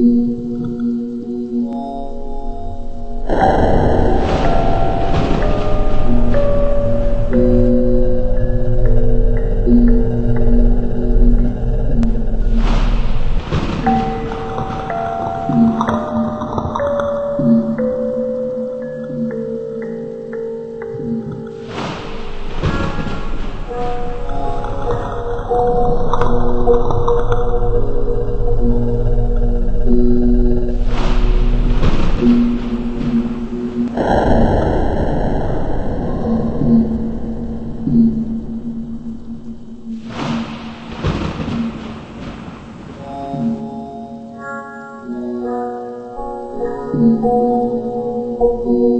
Thank mm -hmm. you. Thank you.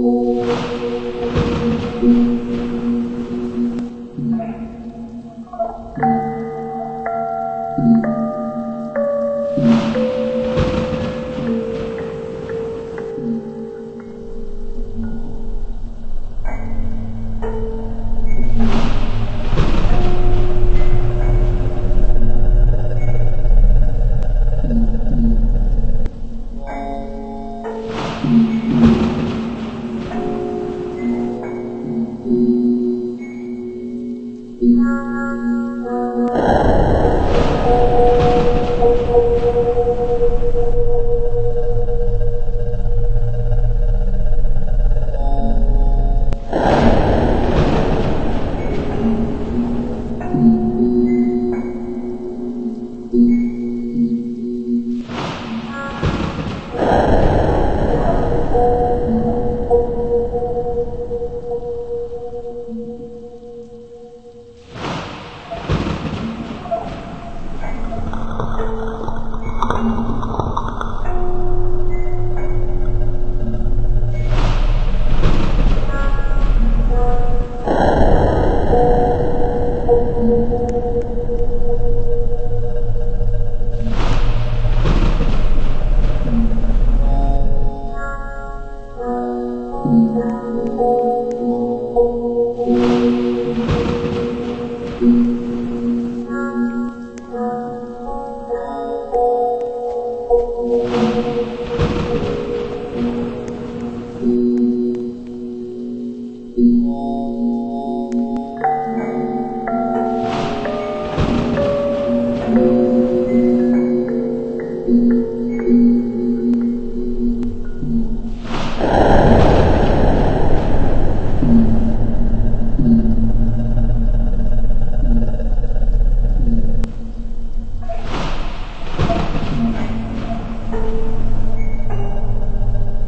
嗯。